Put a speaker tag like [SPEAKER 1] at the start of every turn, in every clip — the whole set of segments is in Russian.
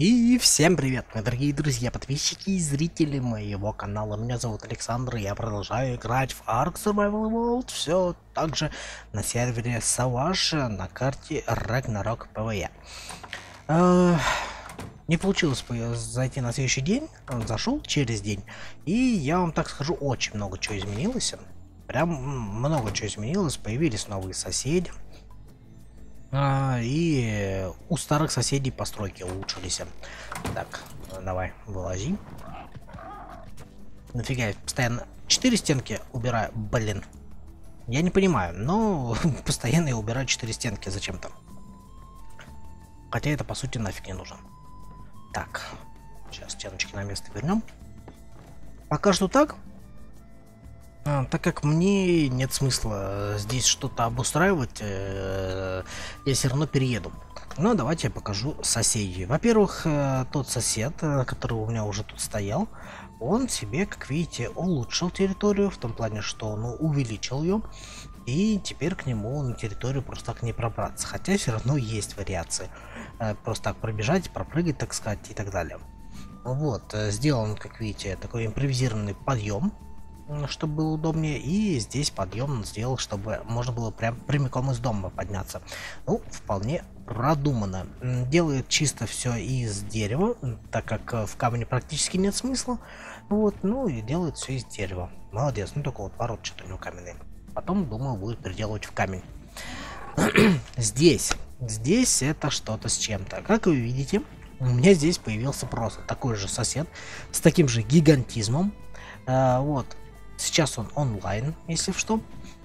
[SPEAKER 1] И всем привет, мои дорогие друзья, подписчики и зрители моего канала. Меня зовут Александр, и я продолжаю играть в Ark Survival World. Все так же на сервере Savage на карте Ragnarok PvE. Э, не получилось зайти на следующий день, зашел через день. И я вам так скажу, очень много чего изменилось. Прям много чего изменилось, появились новые соседи. А, и у старых соседей постройки улучшились. Так, давай, вылази. Нафига я постоянно четыре стенки убираю, блин. Я не понимаю, но постоянно я убираю четыре стенки зачем-то. Хотя это по сути нафиг не нужно. Так, сейчас стеночки на место вернем. Пока что так. А, так как мне нет смысла здесь что-то обустраивать, э, я все равно перееду. Ну, давайте я покажу соседей. Во-первых, э, тот сосед, э, который у меня уже тут стоял, он себе, как видите, улучшил территорию, в том плане, что он увеличил ее. И теперь к нему на территорию просто так не пробраться. Хотя все равно есть вариации. Просто так пробежать, пропрыгать, так сказать, и так далее. Вот, сделан, как видите, такой импровизированный подъем чтобы было удобнее. И здесь подъем сделал, чтобы можно было прям прямиком из дома подняться. Ну, вполне продумано. Делает чисто все из дерева, так как э, в камне практически нет смысла. Вот, ну и делает все из дерева. Молодец, ну только вот ворот что-то у него каменные. Потом, думаю, будет переделывать в камень. здесь, здесь это что-то с чем-то. Как вы видите, у меня здесь появился просто такой же сосед с таким же гигантизмом. А, вот, Сейчас он онлайн, если что.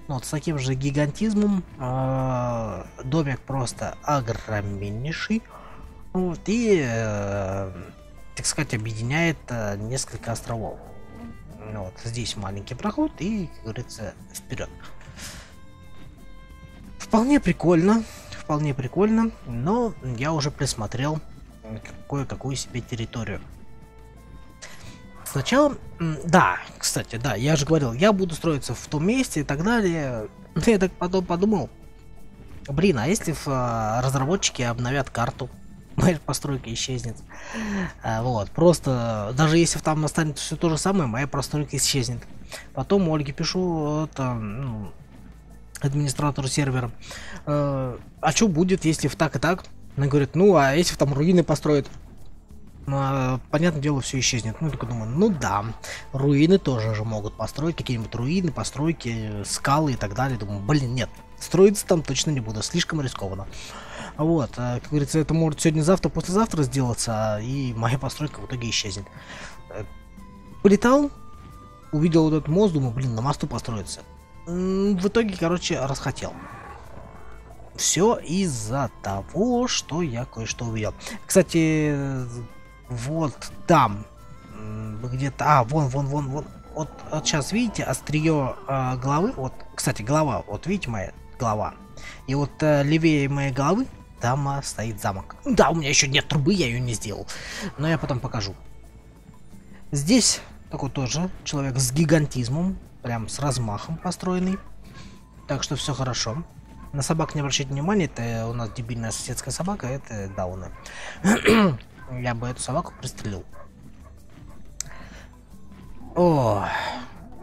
[SPEAKER 1] Ну, вот с таким же гигантизмом. Э, домик просто огромнейший. Вот, и, э, так сказать, объединяет э, несколько островов. Ну вот, здесь маленький проход и, как говорится, вперед. Вполне прикольно, вполне прикольно, но я уже присмотрел кое-какую себе территорию. Сначала, да, кстати, да, я же говорил, я буду строиться в том месте и так далее. Я так потом подумал, блин, а если в, а, разработчики обновят карту, моя постройка исчезнет. А, вот, просто, даже если там останется все то же самое, моя постройка исчезнет. Потом Ольге пишу, это, ну, администратору сервера, э, а что будет, если в так и так? Она говорит, ну, а если там руины построят? Э, понятное дело, все исчезнет. Ну, только думаю, ну да, руины тоже же могут построить, какие-нибудь руины, постройки, скалы и так далее. Думаю, блин, нет, строиться там точно не буду, слишком рискованно. Вот, э, как говорится, это может сегодня-завтра, послезавтра сделаться, и моя постройка в итоге исчезнет. Э, полетал, увидел вот этот мост, думаю, блин, на мосту построиться. В итоге, короче, расхотел. Все из-за того, что я кое-что увидел. Кстати, вот там. Где-то... А, вон, вон, вон, вон. Вот, вот сейчас, видите, острие э, головы. Вот, кстати, голова. Вот видите моя голова. И вот э, левее моей головы там э, стоит замок. Да, у меня еще нет трубы, я ее не сделал. Но я потом покажу. Здесь такой тоже человек с гигантизмом. Прям с размахом построенный. Так что все хорошо. На собак не обращайте внимания, это у нас дебильная соседская собака, это дауны. Я бы эту собаку пристрелил. О,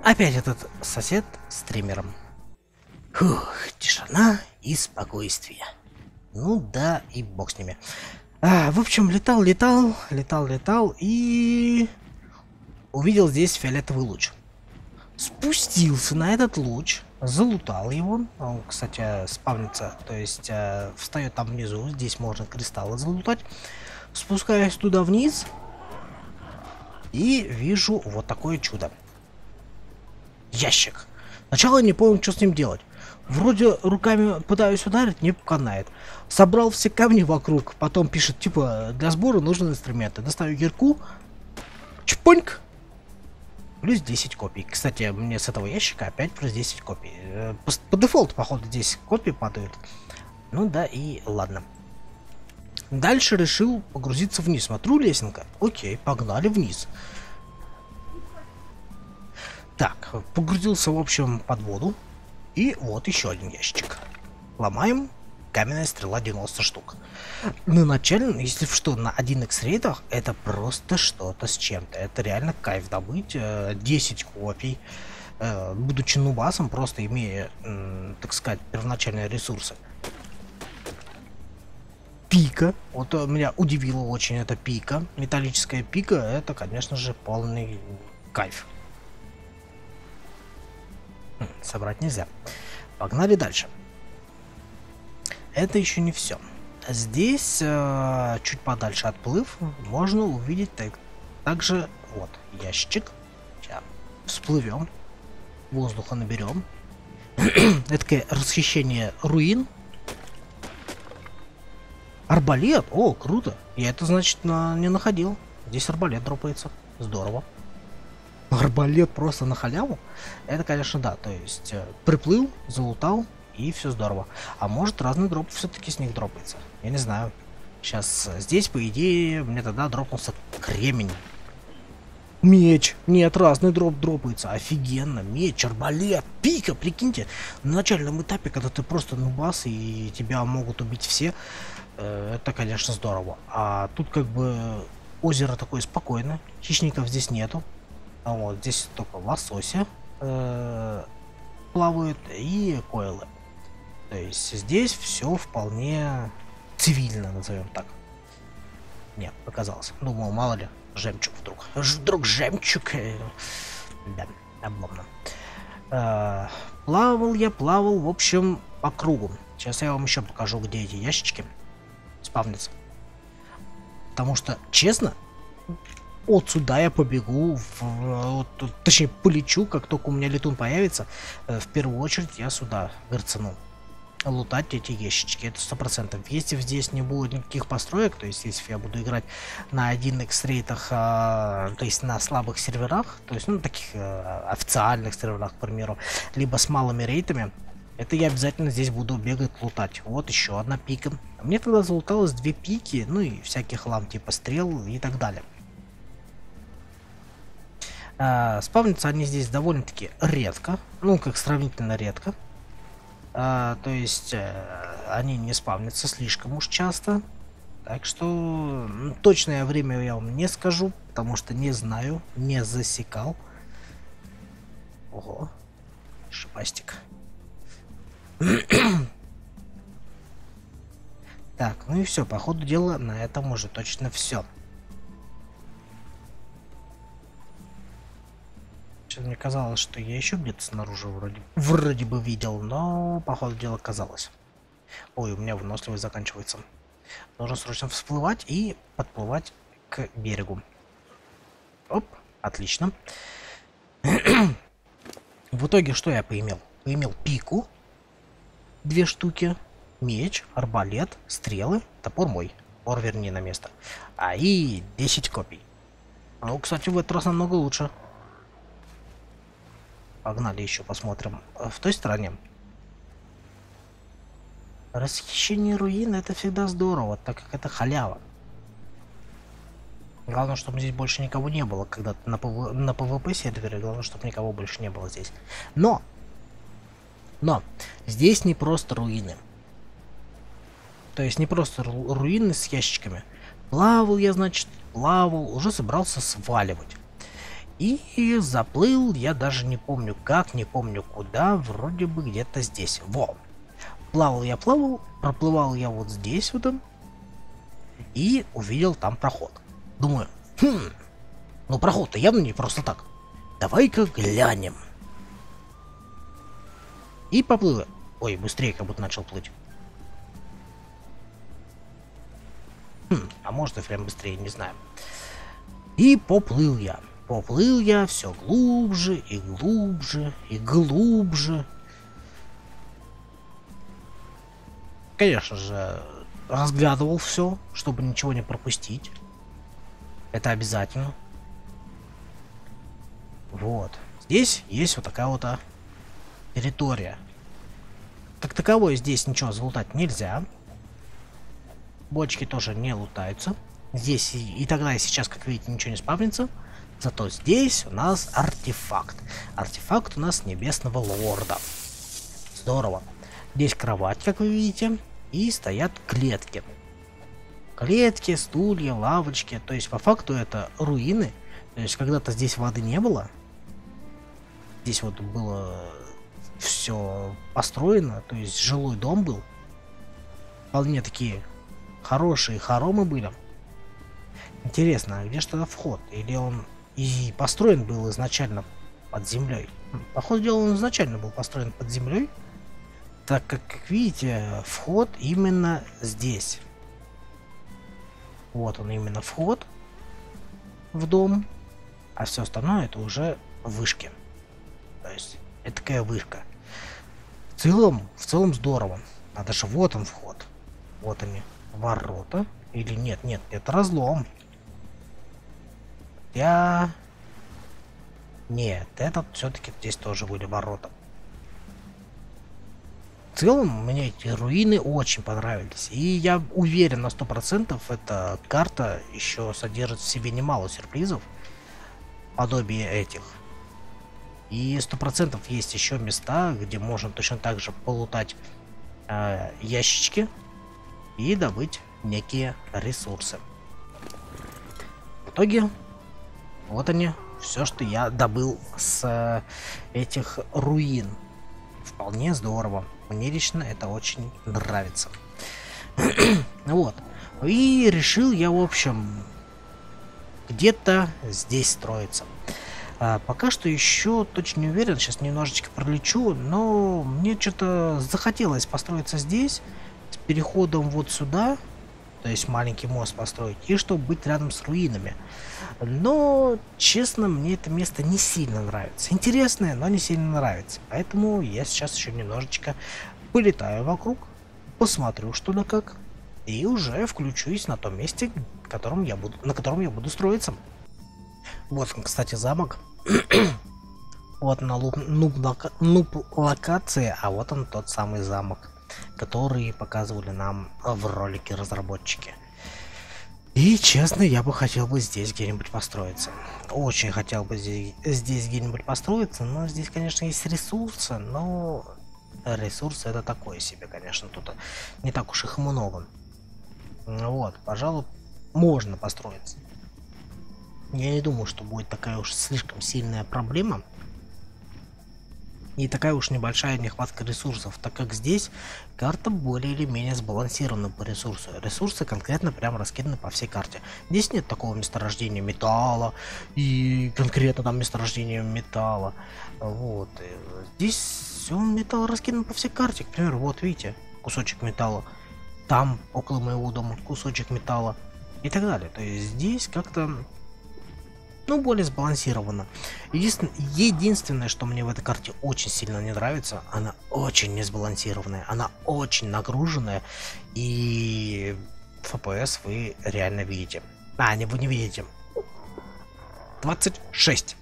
[SPEAKER 1] опять этот сосед с триммером. Фух, тишина и спокойствие. Ну да, и бог с ними. А, в общем, летал, летал, летал, летал и увидел здесь фиолетовый луч. Спустился на этот луч, залутал его. Он, кстати, спавнится, то есть э, встает там внизу. Здесь можно кристаллы залутать. Спускаюсь туда вниз и вижу вот такое чудо. Ящик. Сначала не понял, что с ним делать. Вроде руками пытаюсь ударить, не канает. Собрал все камни вокруг, потом пишет, типа, для сбора нужны инструменты. Доставил кирку, чпоньк, плюс 10 копий. Кстати, мне с этого ящика опять плюс 10 копий. Э, по, по дефолту, походу, 10 копий падают. Ну да, и ладно. Дальше решил погрузиться вниз. Смотрю, лесенка. Окей, погнали вниз. Так, погрузился, в общем, под воду. И вот еще один ящик. Ломаем. каменная стрела 90 штук. На начальном, если что, на 1x рейдах это просто что-то с чем-то. Это реально кайф добыть. 10 копий. Будучи нубасом, просто имея, так сказать, первоначальные ресурсы пика. Вот э, меня удивило очень эта пика. Металлическая пика, это, конечно же, полный кайф. Хм, собрать нельзя. Погнали дальше. Это еще не все. Здесь, э, чуть подальше отплыв, можно увидеть так, также вот ящик. Сейчас всплывем, воздуха наберем. Это такое расхищение руин Арбалет? О, круто. Я это, значит, на... не находил. Здесь арбалет дропается. Здорово. Арбалет просто на халяву? Это, конечно, да. То есть, э, приплыл, залутал, и все здорово. А может, разный дроп все-таки с них дропается. Я не знаю. Сейчас э, здесь, по идее, мне тогда дропнулся кремень. Меч. Нет, разный дроп дропается. Офигенно. Меч, арбалет, пика. Прикиньте, на начальном этапе, когда ты просто нубас и тебя могут убить все, это, конечно, здорово. А тут как бы озеро такое спокойное, хищников здесь нету. А вот здесь только лососи э, плавают и койлы. То есть здесь все вполне цивильно, назовем так. Нет, показалось. Думал, мало ли, жемчуг вдруг. Вдруг жемчуг. Э, да, обломно. Э, плавал я, плавал, в общем, по кругу. Сейчас я вам еще покажу, где эти ящички спавнится. Потому что, честно, от сюда я побегу, в, точнее полечу, как только у меня летун появится, э, в первую очередь я сюда герцану. Лутать эти ящички, это сто процентов. Если здесь не будет никаких построек, то есть если я буду играть на 1x рейтах, а, то есть на слабых серверах, то есть ну таких а, официальных серверах, к примеру, либо с малыми рейтами, это я обязательно здесь буду бегать лутать. Вот еще одна пика. Мне тогда залуталось две пики, ну и всякий хлам типа стрел и так далее. А, спавнятся они здесь довольно-таки редко. Ну, как сравнительно редко. А, то есть а, они не спавнятся слишком уж часто. Так что точное время я вам не скажу, потому что не знаю, не засекал. Ого, шипастик. так, ну и все, по ходу дела на этом уже точно все. Мне казалось, что я еще где-то снаружи вроде, вроде бы видел, но по ходу дела казалось. Ой, у меня выносливость заканчивается. Нужно срочно всплывать и подплывать к берегу. Оп, отлично. В итоге что я поимел? Поимел пику, две штуки, меч, арбалет, стрелы, топор мой. Топор верни на место. А и 10 копий. Ну, кстати, в этот раз намного лучше. Погнали еще посмотрим. В той стороне. Расхищение руин это всегда здорово, так как это халява. Главное, чтобы здесь больше никого не было, когда на, ПВ... на PvP сервере, главное, чтобы никого больше не было здесь. Но но здесь не просто руины. То есть не просто ру руины с ящичками. Плавал я, значит, плавал, уже собрался сваливать. И заплыл, я даже не помню как, не помню куда, вроде бы где-то здесь. Во! Плавал я, плавал, проплывал я вот здесь вот. И увидел там проход. Думаю, хм, ну проход-то явно не просто так. Давай-ка глянем. И поплыло. Ой, быстрее как будто начал плыть. Хм, а может и прям быстрее, не знаю. И поплыл я. Поплыл я все глубже и глубже и глубже. Конечно же, разглядывал все, чтобы ничего не пропустить. Это обязательно. Вот. Здесь есть вот такая вот а, территория. Как таковой здесь ничего залутать нельзя. Бочки тоже не лутаются. Здесь и, и тогда и сейчас, как видите, ничего не спавнится. Зато здесь у нас артефакт. Артефакт у нас небесного лорда. Здорово. Здесь кровать, как вы видите. и стоят клетки. Клетки, стулья, лавочки. То есть по факту это руины. То есть когда-то здесь воды не было. Здесь вот было все построено. То есть жилой дом был. Вполне такие хорошие хоромы были. Интересно, а где что то вход? Или он и построен был изначально под землей? Походу дела, он изначально был построен под землей, так как, как видите, вход именно здесь. Вот он именно вход в дом, а все остальное это уже вышки. То есть, это такая вышка. В целом, в целом здорово. А даже вот он вход. Вот они, ворота. Или нет, нет, это разлом. Я... Нет, этот все-таки здесь тоже были ворота. В целом, мне эти руины очень понравились. И я уверен на сто процентов, эта карта еще содержит в себе немало сюрпризов. Подобие этих. И сто процентов есть еще места, где можно точно так же полутать э, ящички и добыть некие ресурсы. В итоге вот они, все, что я добыл с э, этих руин. Вполне здорово. Мне лично это очень нравится. вот. И решил я, в общем, где-то здесь строиться. А, пока что еще точно не уверен, сейчас немножечко пролечу, но мне что-то захотелось построиться здесь, с переходом вот сюда, то есть маленький мост построить, и чтобы быть рядом с руинами. Но, честно, мне это место не сильно нравится. Интересное, но не сильно нравится. Поэтому я сейчас еще немножечко полетаю вокруг, посмотрю что да как, и уже включусь на том месте, котором я буду, на котором я буду строиться. Вот, кстати, замок. вот на луп, нуб, нуб локации, а вот он тот самый замок которые показывали нам в ролике разработчики. И честно, я бы хотел бы здесь где-нибудь построиться. Очень хотел бы здесь, здесь где-нибудь построиться, но здесь, конечно, есть ресурсы, но ресурсы это такое себе, конечно, тут не так уж их много. Вот, пожалуй, можно построиться. Я не думаю, что будет такая уж слишком сильная проблема не такая уж небольшая нехватка ресурсов, так как здесь карта более или менее сбалансирована по ресурсу. Ресурсы конкретно прям раскиданы по всей карте. Здесь нет такого месторождения металла и конкретно там месторождения металла. Вот. Здесь все металл раскидан по всей карте. К примеру, вот видите, кусочек металла. Там, около моего дома, кусочек металла. И так далее. То есть здесь как-то ну, более сбалансировано. Единственное, единственное, что мне в этой карте очень сильно не нравится, она очень несбалансированная, она очень нагруженная, и FPS вы реально видите. А, не, вы не видите. 26.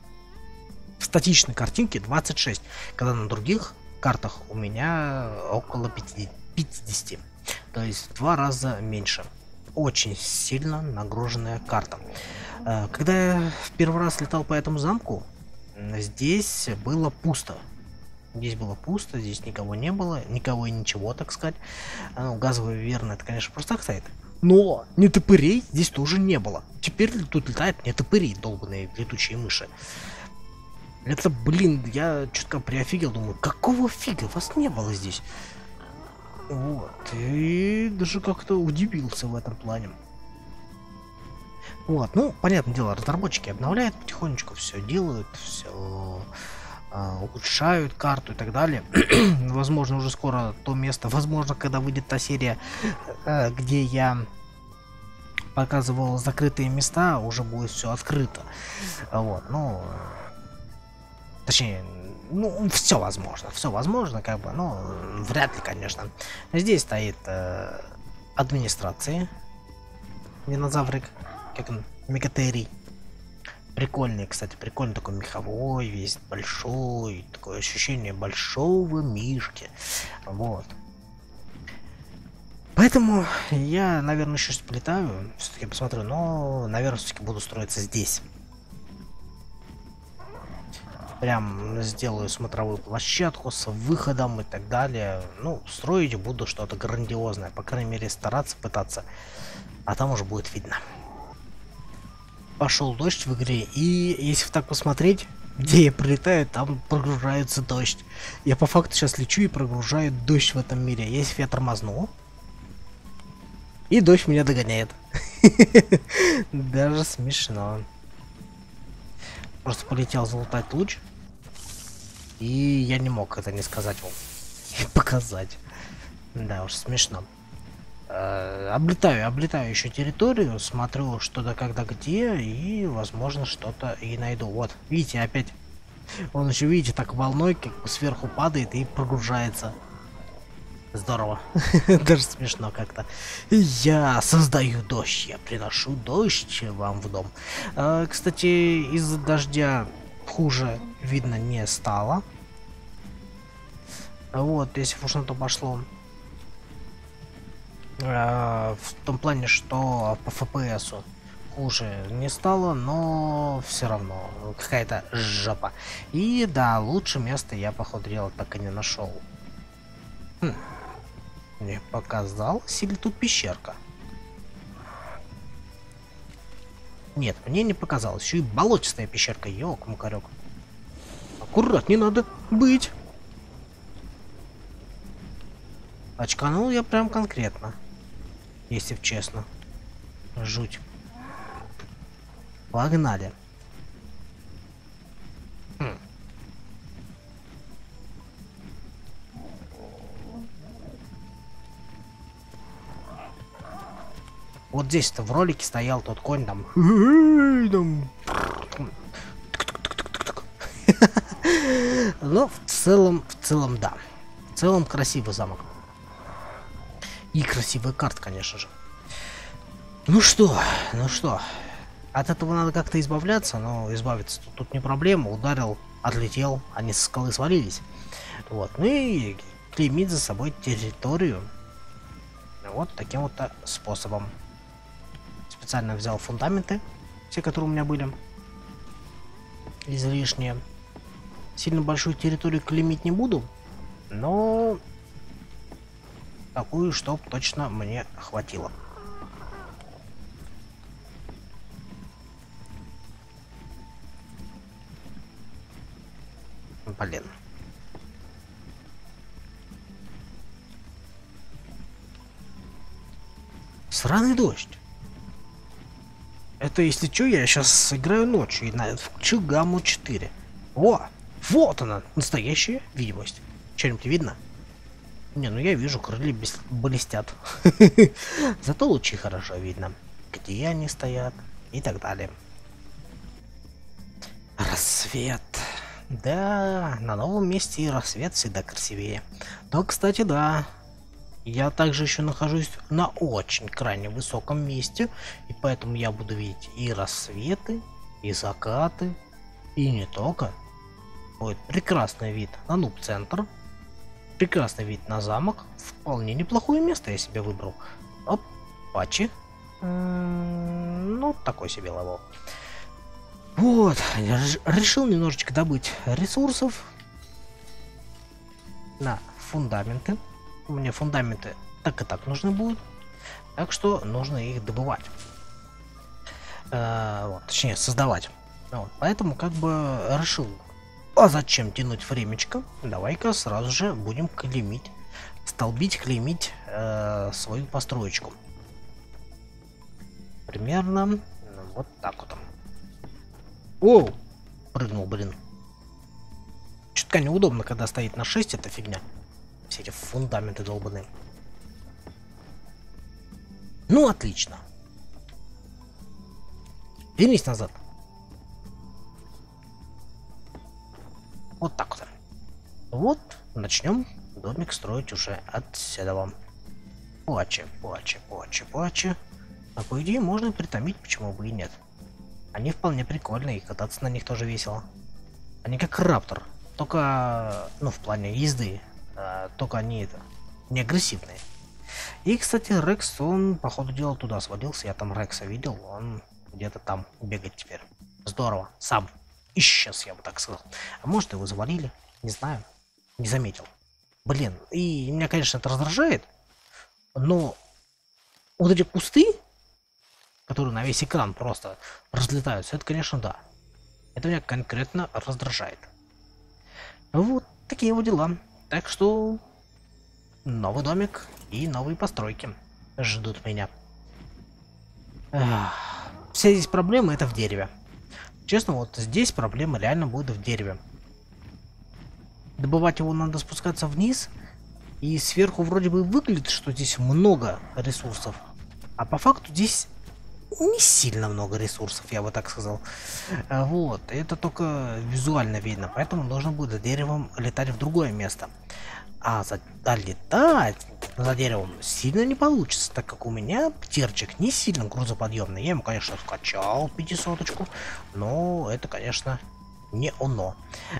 [SPEAKER 1] В статичной картинке 26, когда на других картах у меня около 50. То есть в два раза меньше. Очень сильно нагруженная карта. Э, когда я в первый раз летал по этому замку, здесь было пусто. Здесь было пусто, здесь никого не было, никого и ничего, так сказать. Э, ну, газовый верно, это, конечно, просто стоит. Но не топырей здесь тоже не было. Теперь тут летают не топыри, долбанные летучие мыши. Это, блин, я чутка приофигел, думаю, какого фига вас не было здесь? Вот, и даже как-то удивился в этом плане. Вот, ну, понятное дело, разработчики обновляют потихонечку, все делают, все э, улучшают карту и так далее. возможно, уже скоро то место, возможно, когда выйдет та серия, э, где я показывал закрытые места, уже будет все открыто. Вот, ну, точнее, ну, все возможно, все возможно, как бы, но вряд ли, конечно. Здесь стоит э, администрация, динозаврик как он, Мегатерий. Прикольный, кстати, прикольный такой меховой, весь большой, такое ощущение большого мишки. Вот. Поэтому я, наверное, еще полетаю, все-таки посмотрю, но, наверное, все-таки буду строиться здесь. Прям сделаю смотровую площадку с выходом и так далее. Ну, строить буду что-то грандиозное. По крайней мере, стараться, пытаться. А там уже будет видно. Пошел дождь в игре. И если так посмотреть, где я прилетаю, там прогружается дождь. Я по факту сейчас лечу и прогружаю дождь в этом мире. Если я тормозну, и дождь меня догоняет. Даже смешно. Просто полетел залутать луч. И я не мог это не сказать вам. И показать. Да уж, смешно. Э, облетаю, облетаю еще территорию, смотрю что-то когда где, и возможно что-то и найду. Вот, видите, опять он еще, видите, так волной как сверху падает и прогружается. Здорово. Даже смешно как-то. Я создаю дождь, я приношу дождь вам в дом. А, кстати, из-за дождя хуже видно не стало. Вот, если уж на то пошло. А, в том плане, что по FPS хуже не стало, но все равно какая-то жопа. И да, лучше место я, походу дела, так и не нашел. Хм. Мне показалось, или тут пещерка? Нет, мне не показалось. Еще и болотистая пещерка, ёк, макарек. Аккурат, не надо быть. Очканул я прям конкретно. Если честно. Жуть. Погнали. Вот здесь-то в ролике стоял тот конь там. Но в целом, в целом, да. В целом красивый замок. И красивая карта, конечно же. Ну что, ну что. От этого надо как-то избавляться, но избавиться тут, тут не проблема. Ударил, отлетел, они со скалы свалились. Вот, ну и клеймить за собой территорию. Вот таким вот способом специально взял фундаменты, все, которые у меня были, излишние. Сильно большую территорию клемить не буду, но такую, чтоб точно мне хватило. Блин. Сраный дождь. Это если что, я сейчас сыграю ночью и на включил гамму 4. О! Вот она! Настоящая видимость. Что-нибудь видно? Не, ну я вижу, крылья блестят. Зато лучи хорошо видно. Где они стоят и так далее. Рассвет. Да, на новом месте и рассвет всегда красивее. Но, кстати, да, я также еще нахожусь на очень крайне высоком месте, и поэтому я буду видеть и рассветы, и закаты, и не только. Будет прекрасный вид на нуб-центр, прекрасный вид на замок, вполне неплохое место я себе выбрал. Оп, патчи. Ну, такой себе level. Вот, решил немножечко добыть ресурсов на фундаменты. Мне фундаменты так и так нужны будут. Так что нужно их добывать. Э, вот, точнее, создавать. Вот, поэтому как бы решил, а зачем тянуть времечко? Давай-ка сразу же будем клеймить, столбить, клеймить э, свою построечку. Примерно ну, вот так вот. О, прыгнул, блин. Чутка неудобно, когда стоит на 6 эта фигня. Все эти фундаменты долбанные. Ну, отлично. Вернись назад. Вот так вот. Вот, начнем домик строить уже отседова. Плаче, плаче, плаче, плаче. А по идее можно притомить, почему бы и нет. Они вполне прикольные, и кататься на них тоже весело. Они как раптор, только, ну, в плане езды. А, только они это не агрессивные. И, кстати, Рекс, он, по ходу дела, туда свалился. Я там Рекса видел, он где-то там бегает теперь. Здорово, сам. Исчез, я бы так сказал. А может его завалили, не знаю, не заметил. Блин, и меня, конечно, это раздражает, но вот эти кусты, которые на весь экран просто разлетаются, это, конечно, да. Это меня конкретно раздражает. Вот такие вот дела. Так что новый домик и новые постройки ждут меня. Эх, все здесь проблемы это в дереве. Честно, вот здесь проблема реально будет в дереве. Добывать его надо спускаться вниз. И сверху вроде бы выглядит, что здесь много ресурсов. А по факту здесь не сильно много ресурсов, я бы так сказал. А, вот, это только визуально видно, поэтому нужно будет за деревом летать в другое место. А, за, а летать за деревом сильно не получится, так как у меня птерчик не сильно грузоподъемный. Я ему, конечно, скачал пятисоточку, но это, конечно, не оно.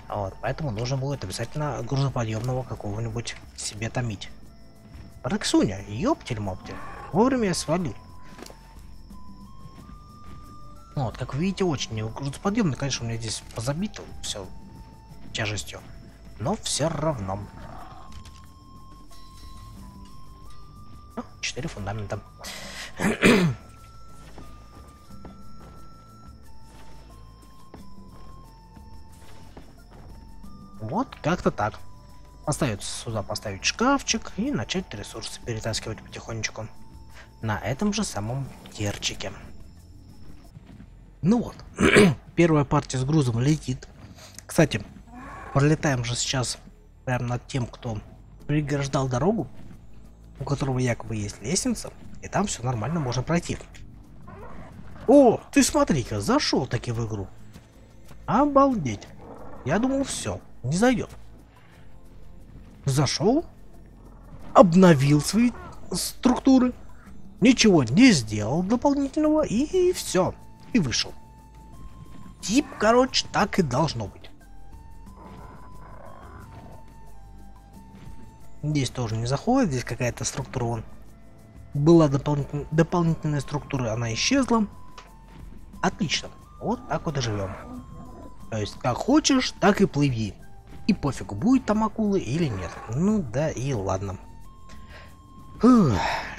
[SPEAKER 1] Вот, поэтому нужно будет обязательно грузоподъемного какого-нибудь себе томить. Рексуня, ёптель-моптель, вовремя я свалил. Вот, как видите, очень грузоподъемный, конечно, у меня здесь позабито все тяжестью, но все равно. 4 фундамента. вот, как-то так. Остается сюда поставить шкафчик и начать ресурсы перетаскивать потихонечку. На этом же самом терчике. Ну вот, первая партия с грузом летит. Кстати, пролетаем же сейчас прямо над тем, кто преграждал дорогу у которого якобы есть лестница, и там все нормально можно пройти. О, ты смотри-ка, зашел таки в игру. Обалдеть. Я думал, все, не зайдет. Зашел, обновил свои структуры, ничего не сделал дополнительного и все, и вышел. Тип, короче, так и должно быть. Здесь тоже не заходит, здесь какая-то структура вон. Была дополнительная, дополнительная структура, она исчезла. Отлично. Вот так вот и живем. То есть, как хочешь, так и плыви. И пофигу, будет там акулы или нет. Ну да и ладно.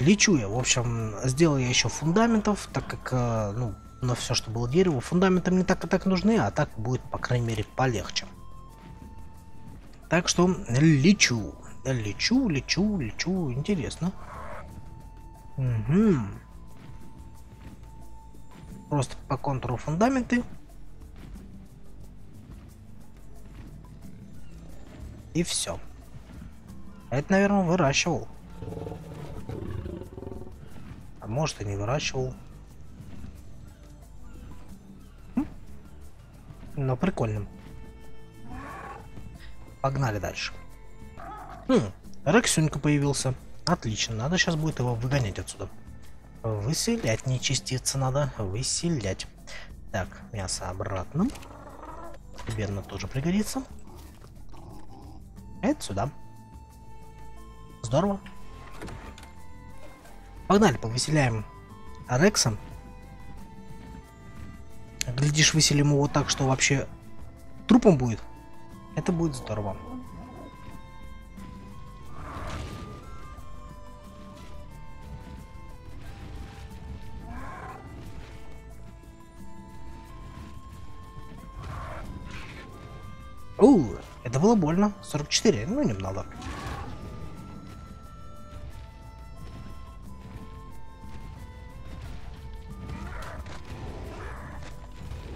[SPEAKER 1] Лечу я. В общем, сделал я еще фундаментов, так как, э, ну, на все, что было дерево, фундаменты мне так и так нужны, а так будет, по крайней мере, полегче. Так что лечу. Лечу, лечу, лечу. Интересно. Угу. Просто по контуру фундаменты. И все. Это, наверное, выращивал. А может и не выращивал. Хм? Но прикольно. Погнали дальше. Хм, Рексюнька появился. Отлично, надо сейчас будет его выгонять отсюда. Выселять нечастицы надо, выселять. Так, мясо обратно. Тебе оно тоже пригодится. Это сюда. Здорово. Погнали, повеселяем Рекса. Глядишь, выселим его так, что вообще трупом будет. Это будет здорово. 44, ну немного.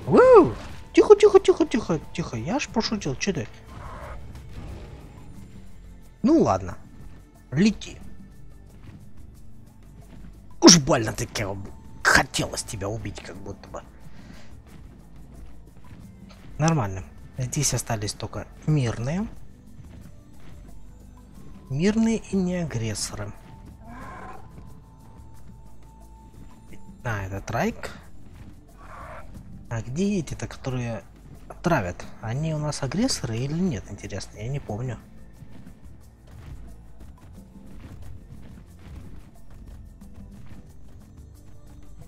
[SPEAKER 1] Уу! Тихо, тихо, тихо, тихо, тихо. Я ж пошутил, что ты? Ну ладно. Лети. Уж больно таки хотелось тебя убить, как будто бы. Нормально. Здесь остались только мирные. Мирные и не агрессоры. А, это трайк. А где эти-то, которые травят? Они у нас агрессоры или нет, интересно? Я не помню.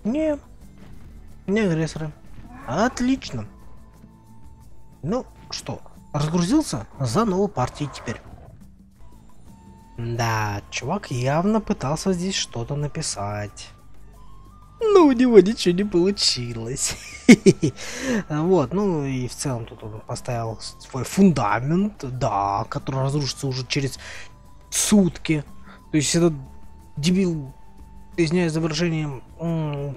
[SPEAKER 1] Не, не агрессоры. Отлично. Ну что, разгрузился за новой партией теперь. Да, чувак явно пытался здесь что-то написать. Но у него ничего не получилось. Вот, ну и в целом тут он поставил свой фундамент, да, который разрушится уже через сутки. То есть этот дебил, извиняюсь за выражение,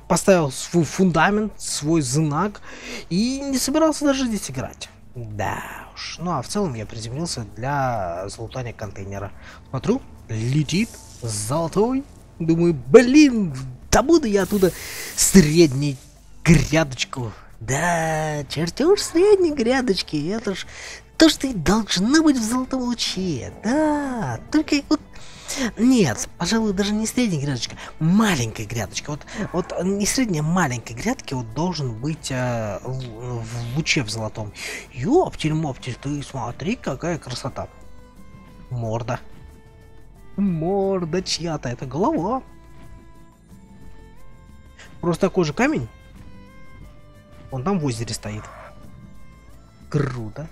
[SPEAKER 1] поставил свой фундамент, свой знак и не собирался даже здесь играть. Да уж. Ну а в целом я приземлился для залутания контейнера. Смотрю, летит золотой. Думаю, блин, да буду я оттуда средней грядочку. Да, чертеж средней грядочки. Это ж то, что и должна быть в золотом луче. Да, только вот нет, пожалуй, даже не средняя грядочка, маленькая грядочка. Вот, вот не средняя, маленькая грядки вот должен быть э, в, в луче в золотом. Ёптель-моптель, ты смотри, какая красота. Морда. Морда чья-то, это голова. Просто такой же камень. Он там в озере стоит. Круто.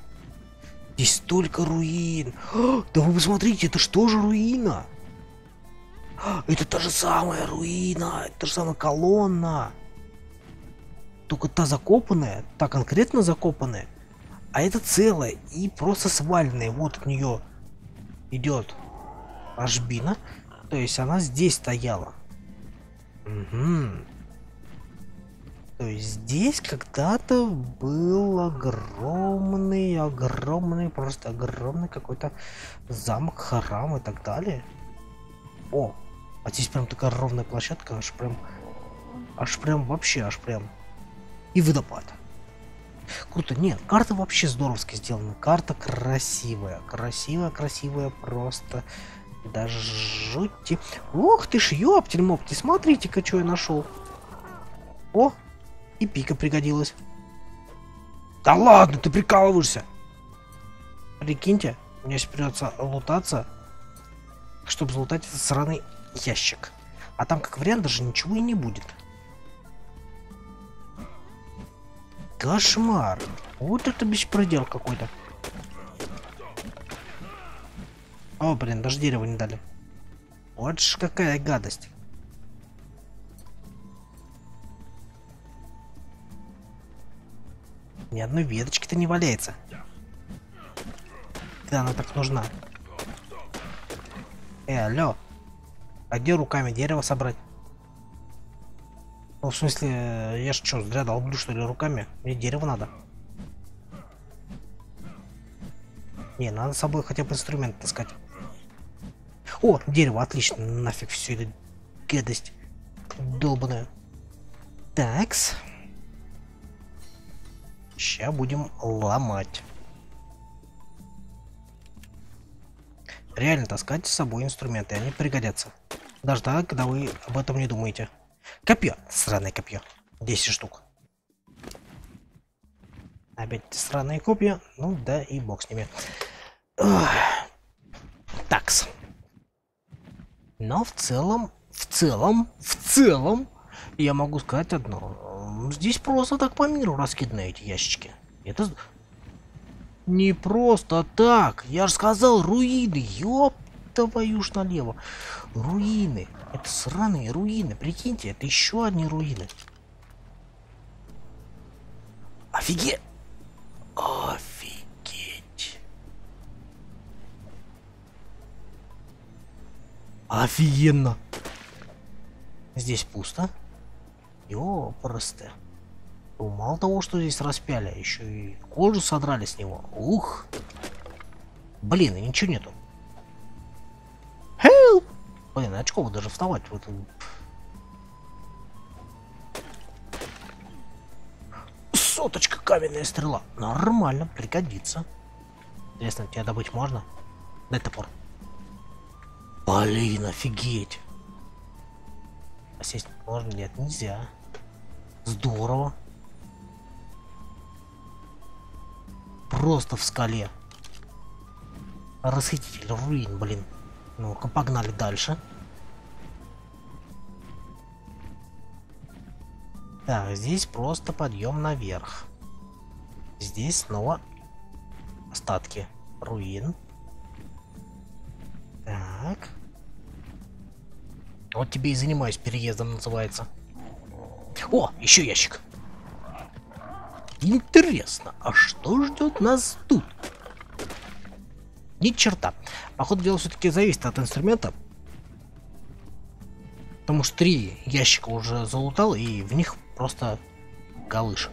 [SPEAKER 1] Здесь столько руин. О, да вы посмотрите, это что же руина? Это та же самая руина, это та же самая колонна. Только та закопанная, та конкретно закопанная, а это целая и просто сваленная. Вот от нее идет ложбина, то есть она здесь стояла. Угу. То есть здесь когда-то был огромный, огромный, просто огромный какой-то замок, храм и так далее. О, а здесь прям такая ровная площадка, аж прям, аж прям вообще, аж прям. И водопад. Круто. Нет, карта вообще здоровски сделана. Карта красивая. Красивая, красивая, просто. Даже жути. Ох ты ж, ёптель-моптель, смотрите-ка, что я нашел. О, и пика пригодилась. Да ладно, ты прикалываешься. Прикиньте, мне сейчас придется лутаться, чтобы залутать этот сраный ящик. А там как вариант даже ничего и не будет. Кошмар. Вот это беспредел какой-то. О, блин, даже дерево не дали. Вот ж какая гадость. Ни одной веточки-то не валяется. Когда она так нужна. Э, алло. А где руками дерево собрать? Ну, в смысле, я ж что, зря долблю, что ли, руками? Мне дерево надо. Не, надо с собой хотя бы инструмент таскать. О, дерево, отлично, нафиг все это гадость долбаная. Такс. Сейчас будем ломать. Реально таскать с собой инструменты, они пригодятся. Даже так, когда вы об этом не думаете. Копье, сраное копье. 10 штук. Опять сраные копья. Ну да и бог с ними. Такс. Но в целом, в целом, в целом, я могу сказать одно. Здесь просто так по миру раскиданы эти ящички. Это... Не просто так. Я же сказал, руины. Ёп твою ж налево. Руины. Это сраные руины. Прикиньте, это еще одни руины. Офигеть. Офигеть. Офигенно. Здесь пусто. Ёпросты. Ну, мало того, что здесь распяли, еще и кожу содрали с него. Ух! Блин, и ничего нету. Help! Блин, очково даже вставать в этом... Соточка каменная стрела. Нормально, пригодится. Интересно, тебя добыть можно? Дай топор. Блин, офигеть. А сесть можно? Нет, нельзя. Здорово. Просто в скале. Расхититель руин, блин. Ну-ка, погнали дальше. Так, здесь просто подъем наверх. Здесь снова остатки руин. Так. Вот тебе и занимаюсь переездом, называется. О, еще ящик. Интересно, а что ждет нас тут? Ни черта. Походу дела все-таки зависит от инструмента. Потому что три ящика уже залутал, и в них просто галыш.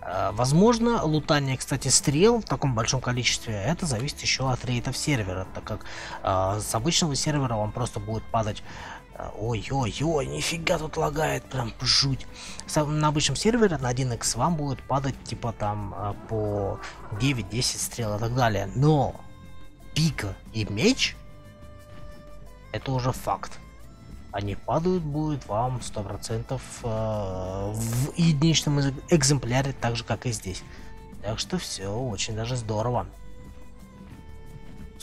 [SPEAKER 1] А, возможно, лутание, кстати, стрел в таком большом количестве, это зависит еще от рейтов сервера, так как э, с обычного сервера вам просто будет падать Ой-ой-ой, нифига тут лагает, прям жуть. На обычном сервере на 1x вам будет падать типа там а, по 9-10 стрел и так далее. Но пика и меч это уже факт. Они падают будет вам 100% э, в единичном экземпляре, так же как и здесь. Так что все очень даже здорово.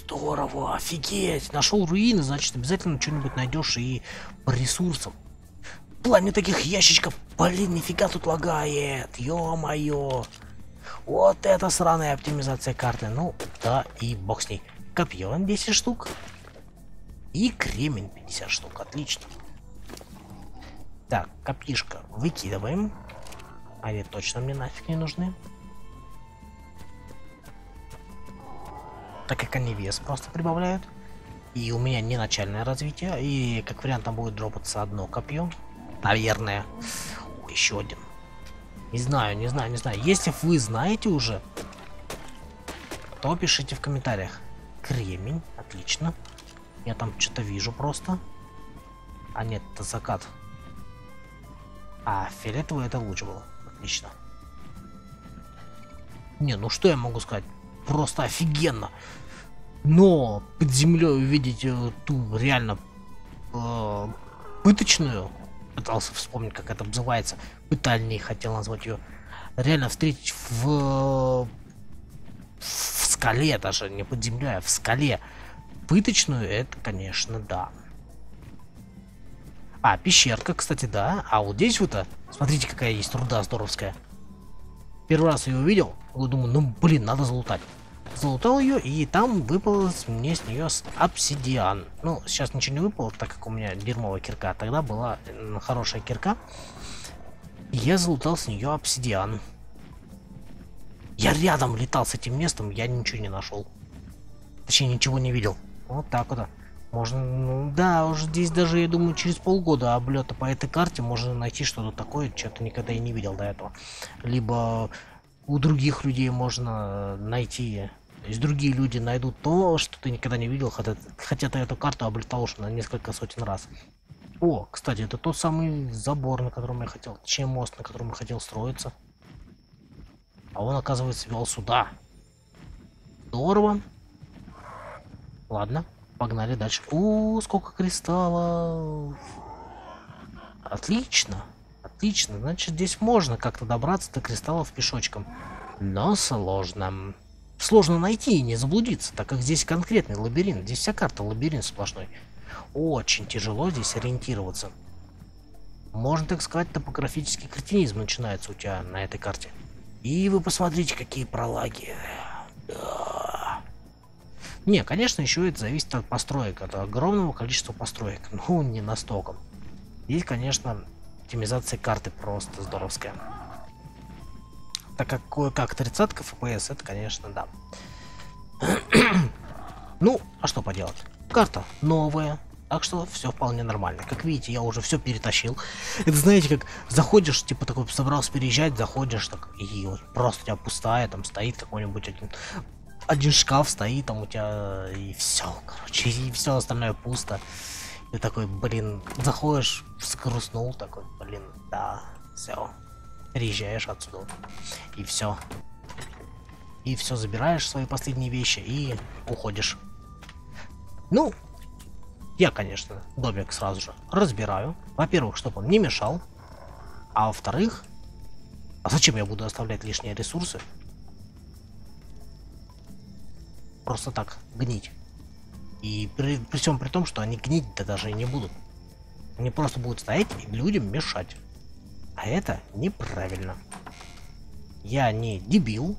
[SPEAKER 1] Здорово, офигеть! Нашел руины, значит обязательно что-нибудь найдешь и по ресурсам. Пламя таких ящичков, блин, нифига тут лагает, ё-моё. Вот это сраная оптимизация карты. Ну, да, и бог с ней. Копье 10 штук. И кремень 50 штук, отлично. Так, копишка выкидываем. Они точно мне нафиг не нужны. Так как они вес просто прибавляют. И у меня не начальное развитие, и как вариант там будет дропаться одно копье. Наверное. О, еще один. Не знаю, не знаю, не знаю. Если вы знаете уже, то пишите в комментариях. Кремень, отлично. Я там что-то вижу просто. А нет, это закат. А, фиолетовый это луч был. Отлично. Не, ну что я могу сказать? Просто офигенно. Но под землей увидеть э, ту реально э, пыточную, пытался вспомнить, как это называется, пытальней хотел назвать ее, реально встретить в, в скале даже, не под землей, а в скале пыточную, это, конечно, да. А, пещерка, кстати, да. А вот здесь вот-то, смотрите, какая есть труда здоровская. Первый раз ее увидел, думаю, ну блин, надо залутать. Залутал ее, и там выпал мне с нее обсидиан. Ну, сейчас ничего не выпало, так как у меня дерьмовая кирка. Тогда была хорошая кирка. Я залутал с нее обсидиан. Я рядом летал с этим местом, я ничего не нашел. Точнее, ничего не видел. Вот так вот. Можно, ну, да, уже здесь даже, я думаю, через полгода облета по этой карте можно найти что-то такое, что-то никогда и не видел до этого. Либо у других людей можно найти. То есть другие люди найдут то, что ты никогда не видел, хотя, хотя ты эту карту облетал уже на несколько сотен раз. О, кстати, это тот самый забор, на котором я хотел, чем мост, на котором я хотел строиться. А он, оказывается, вел сюда. Здорово. Ладно. Погнали дальше. О, сколько кристаллов. Отлично. Отлично. Значит, здесь можно как-то добраться до кристаллов пешочком. Но сложно. Сложно найти и не заблудиться, так как здесь конкретный лабиринт. Здесь вся карта лабиринт сплошной. Очень тяжело здесь ориентироваться. Можно так сказать, топографический кретинизм начинается у тебя на этой карте. И вы посмотрите, какие пролаги. Да. Не, конечно, еще это зависит от построек, от огромного количества построек. Ну, не настолько. Здесь, конечно, оптимизация карты просто здоровская. Так как кое-как 30 FPS, это, конечно, да. ну, а что поделать? Карта новая, так что все вполне нормально. Как видите, я уже все перетащил. Это знаете, как заходишь, типа такой собрался переезжать, заходишь, так и вот просто у тебя пустая, там стоит какой-нибудь один один шкаф стоит, там у тебя и все, короче, и все остальное пусто. И такой, блин, заходишь, скрустнул такой, блин, да, все, приезжаешь отсюда, и все. И все, забираешь свои последние вещи и уходишь. Ну, я, конечно, домик сразу же разбираю. Во-первых, чтобы он не мешал. А во-вторых, а зачем я буду оставлять лишние ресурсы? просто так гнить. И при, при всем при том, что они гнить-то даже и не будут. Они просто будут стоять и людям мешать. А это неправильно. Я не дебил.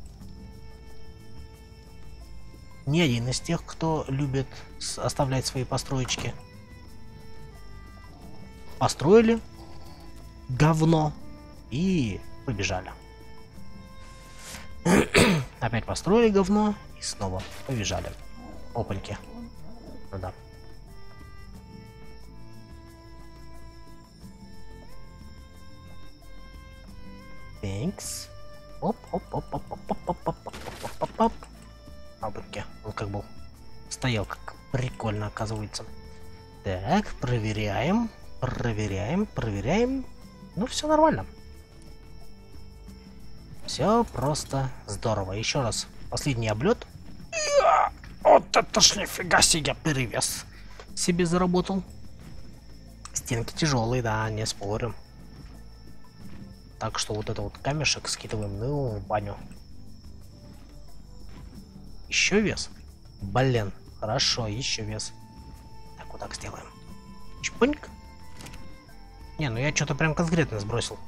[SPEAKER 1] не один из тех, кто любит оставлять свои построечки. Построили говно и побежали. Опять построили говно и снова побежали. Опаньки. Ну да. Тhanks. Оп, оп, оп, оп, оп, оп, оп, оп, оп, оп, оп, оп. Опаньки. Он как был стоял, как прикольно оказывается. Так, проверяем, проверяем, проверяем. Ну, все нормально. Все просто здорово. Еще раз, последний облет. Вот это ж нифига себе перевес себе заработал. Стенки тяжелые, да, не спорю. Так что вот это вот камешек скидываем, ну, в баню. Еще вес? Блин, хорошо, еще вес. Так, вот так сделаем. Чпыньк. Не, ну я что-то прям конкретно сбросил.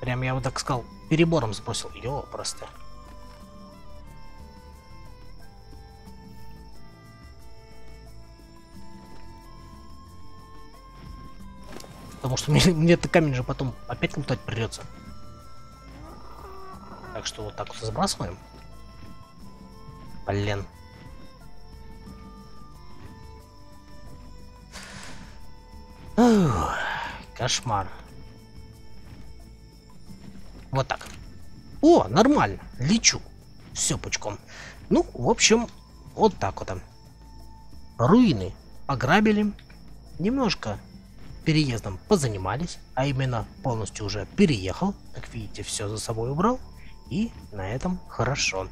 [SPEAKER 1] Прям я вот так сказал, перебором сбросил. Ё, просто. Потому что мне, мне это камень же потом опять лутать придется. Так что вот так вот сбрасываем. Блин. Кошмар. Вот так. О, нормально. Лечу. Все пучком. Ну, в общем, вот так вот. Руины ограбили. Немножко переездом позанимались, а именно полностью уже переехал. Как видите, все за собой убрал. И на этом хорошо.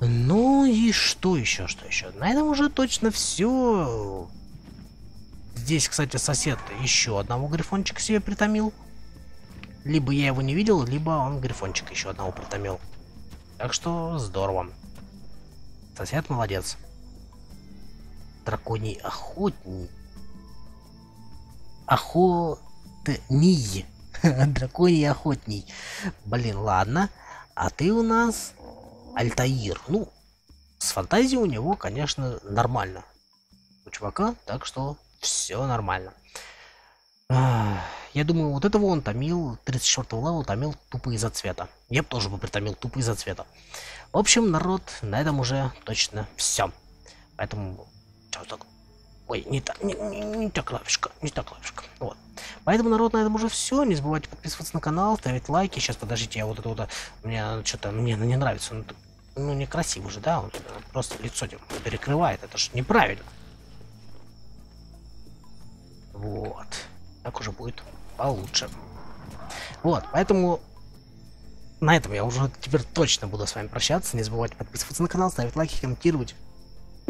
[SPEAKER 1] Ну и что еще, что еще? На этом уже точно все. Здесь, кстати, сосед еще одного грифончика себе притомил. Либо я его не видел, либо он грифончик еще одного притомил. Так что здорово. Сосед молодец. Драконий охотник. Охотний. Драконий охотний. Блин, ладно. А ты у нас Альтаир. Ну, с фантазией у него, конечно, нормально. У чувака, так что все нормально. Я думаю, вот этого он тамил, 34 level тамил тупо из-за цвета. Я бы тоже бы притамил тупо из-за цвета. В общем, народ, на этом уже точно все. Поэтому... Так. Ой, не так, не, не, не так клавишка, не так клавишка. Вот. Поэтому, народ, на этом уже все. Не забывайте подписываться на канал, ставить лайки. Сейчас, подождите, я вот это вот... Мне что-то... Мне не нравится. Ну, ну некрасиво же, да? Он просто лицо перекрывает. Это же неправильно. Вот. Так уже будет получше. Вот, поэтому на этом я уже теперь точно буду с вами прощаться. Не забывайте подписываться на канал, ставить лайки, комментировать.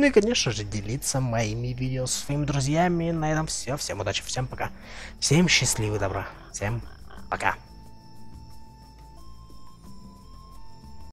[SPEAKER 1] Ну и, конечно же, делиться моими видео с своими друзьями. На этом все. Всем удачи, всем пока. Всем счастливого добра. Всем пока.